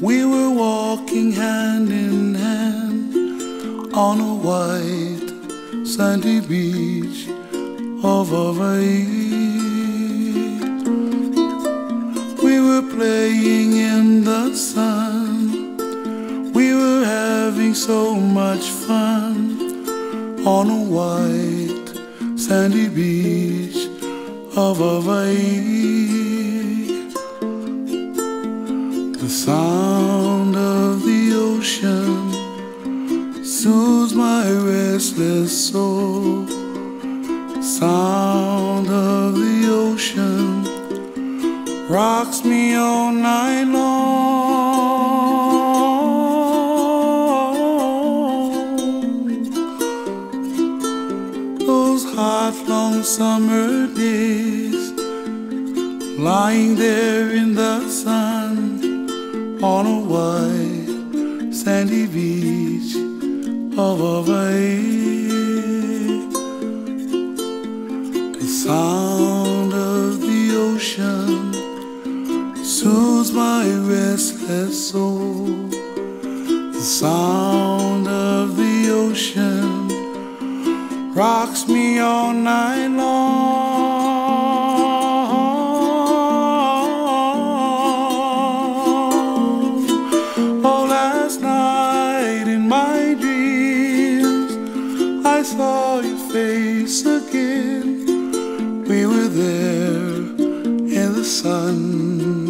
We were walking hand in hand on a white sandy beach of Hawaii. We were playing in the sun. We were having so much fun on a white sandy beach of Hawaii. The sound of the ocean soothes my restless soul. Sound of the ocean rocks me all night long. Those hot, long summer days, lying there in the on a white sandy beach of Hawaii. The sound of the ocean soothes my restless soul. The sound of the ocean rocks me all night long. saw your face again. We were there in the sun.